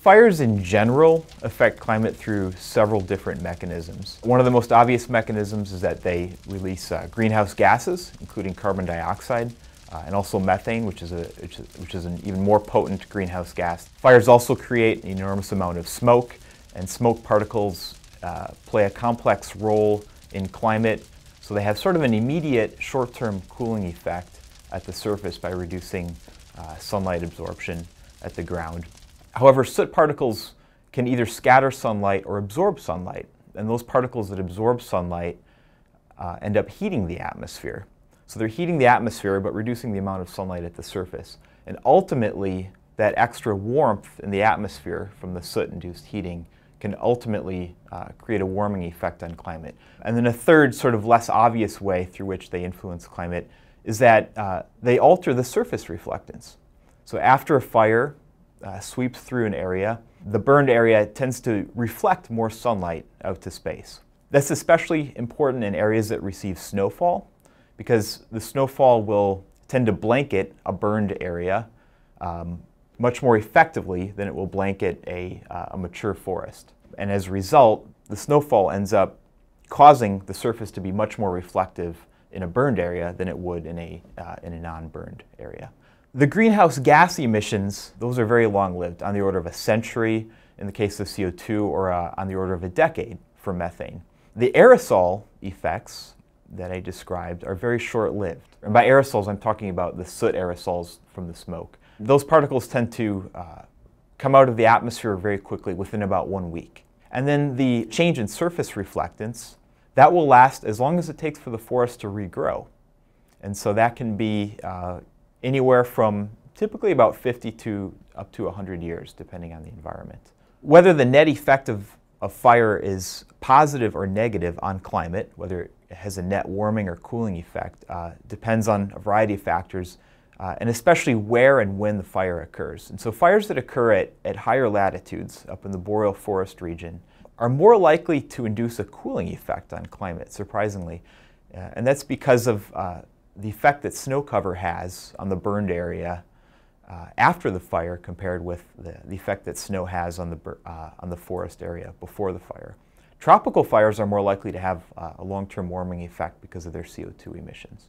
Fires in general affect climate through several different mechanisms. One of the most obvious mechanisms is that they release uh, greenhouse gases, including carbon dioxide, uh, and also methane, which is, a, which, is, which is an even more potent greenhouse gas. Fires also create an enormous amount of smoke, and smoke particles uh, play a complex role in climate. So they have sort of an immediate short-term cooling effect at the surface by reducing uh, sunlight absorption at the ground. However, soot particles can either scatter sunlight or absorb sunlight. And those particles that absorb sunlight uh, end up heating the atmosphere. So they're heating the atmosphere but reducing the amount of sunlight at the surface. And ultimately, that extra warmth in the atmosphere from the soot-induced heating can ultimately uh, create a warming effect on climate. And then a third, sort of less obvious way through which they influence climate is that uh, they alter the surface reflectance. So after a fire uh, sweeps through an area, the burned area tends to reflect more sunlight out to space. That's especially important in areas that receive snowfall because the snowfall will tend to blanket a burned area um, much more effectively than it will blanket a, uh, a mature forest. And as a result, the snowfall ends up causing the surface to be much more reflective in a burned area than it would in a, uh, in a non-burned area. The greenhouse gas emissions, those are very long-lived, on the order of a century in the case of CO2 or uh, on the order of a decade for methane. The aerosol effects that I described are very short-lived. And by aerosols, I'm talking about the soot aerosols from the smoke. Those particles tend to uh, come out of the atmosphere very quickly within about one week. And then the change in surface reflectance, that will last as long as it takes for the forest to regrow. And so that can be uh, anywhere from typically about 50 to up to 100 years, depending on the environment. Whether the net effect of, of fire is positive or negative on climate, whether it has a net warming or cooling effect, uh, depends on a variety of factors, uh, and especially where and when the fire occurs. And so fires that occur at, at higher latitudes, up in the boreal forest region, are more likely to induce a cooling effect on climate, surprisingly. Uh, and that's because of uh, the effect that snow cover has on the burned area uh, after the fire compared with the, the, effect that snow has on the, uh, on the forest area before the fire. Tropical fires are more likely to have uh, a long-term warming effect because of their CO2 emissions.